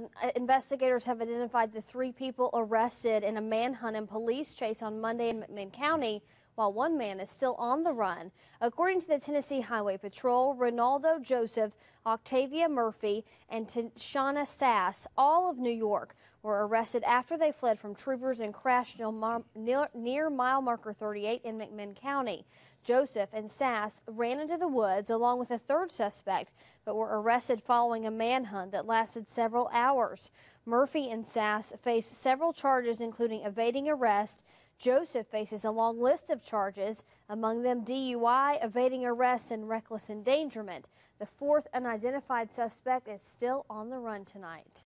Uh, Investigators have identified the three people arrested in a manhunt and police chase on Monday in McMinn County, while one man is still on the run. According to the Tennessee Highway Patrol, Renaldo Joseph, Octavia Murphy, and Tachyna Sass, all of New York, were arrested after they fled from troopers and crashed near, near mile marker 38 in McMinn County. Joseph and Sass ran into the woods along with a third suspect, but were arrested following a manhunt that lasted several hours. Murphy and Sass face several charges, including evading arrest. Joseph faces a long list of charges, among them DUI, evading arrest, and reckless endangerment. The fourth unidentified suspect is still on the run tonight.